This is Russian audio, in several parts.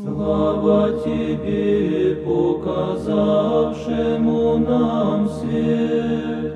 Слава Тебе, показавшему нам свет.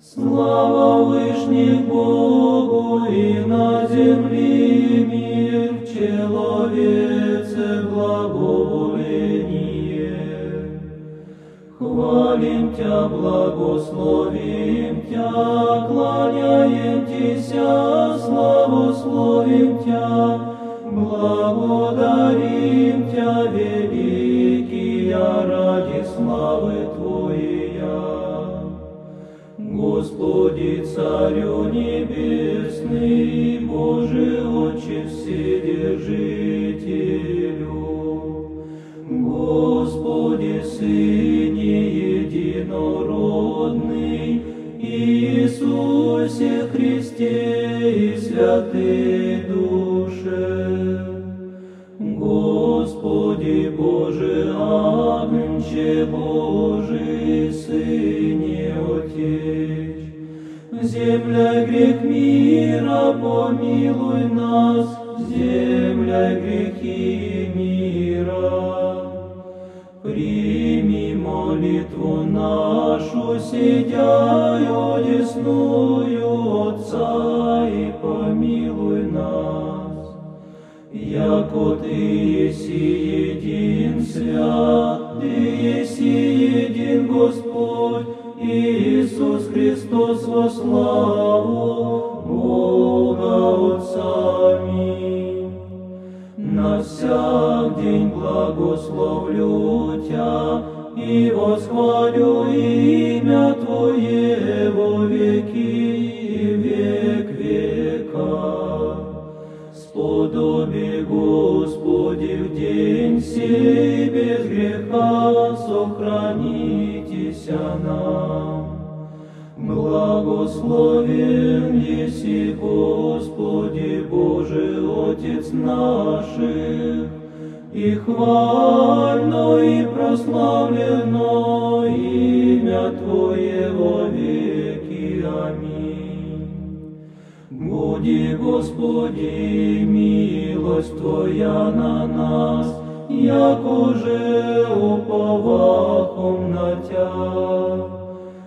Слава Вышних Богу и на земле мир человеце благоволение. Хвалим Тя, благословим Тя, кланяем Тися, славословим Тя, благодарим Тя, великий, ради славы Твоя. Господи, Царю Небесный, Боже, Отче Вседержителю, Господи, Сыне Единородный, Иисусе Христе и Святой Душе. Господи Боже, Агнче Божий, Сыне Отечь, земля грех мира, помилуй нас, земля грехи мира. Прими молитву нашу, сидяю десную Отца, и помилуй нас. Яко Ты еси един свят, Ты еси един Господь, Иисус Христос во славу Бога Отца. На всяк день благословлю Тя и восхвалю имя Твое во веки Сподоби, Господи, в день сей без греха сохранитеся нам. Благословен еси, Господи, Боже, Отец наших, и хвально и прославлено милость Твоя на нас, яко же уповахом на Тя.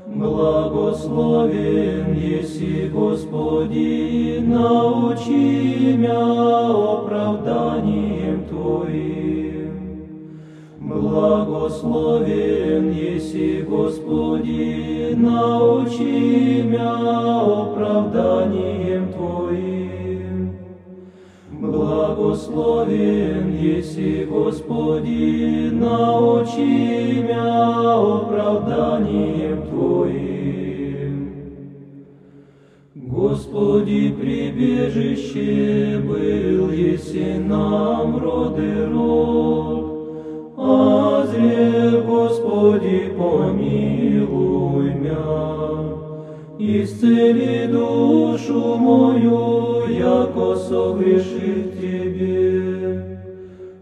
Благословен еси, Господи, научи мя оправданием Твоим. Благословен еси, Господи, научи мя оправданием Благословен еси, Господи, научи мя оправданием Твоим. Господи, прибежище был, еси нам роды род, Азре, Господи, помилуй мя, исцели душу мою, яко согрешит Тебе.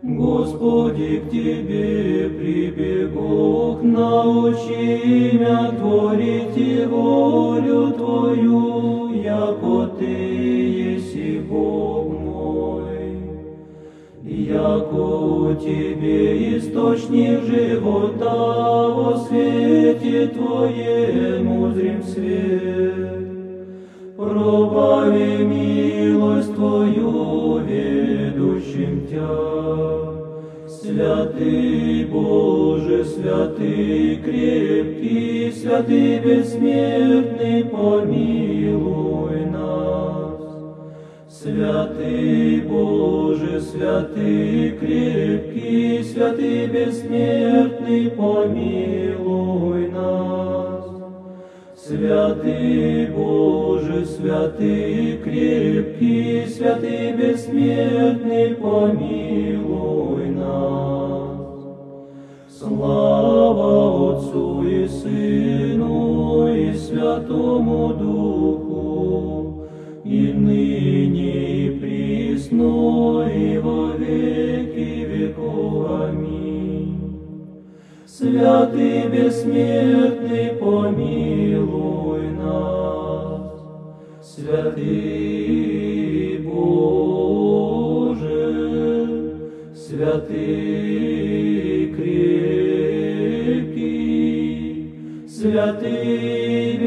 Господи, к Тебе прибегу, научи меня творить волю Твою, яко Ты еси Бог. Яко Тебе источник живота, во свете Твоем узрим свет. Пробави милость Твою, ведущим Тя. Святый Боже, святый крепкий, святый бессмертный, помилуй. Святый Боже, святый крепкий, святый бессмертный, помилуй нас. Святый Боже, святый крепкий, святый бессмертный, помилуй нас. Слава Отцу и Сыну и Святому Духу, и ныне и присно и во веки веков. Аминь. Святый бессмертный, помилуй нас. Святый Боже, святый крепкий, святый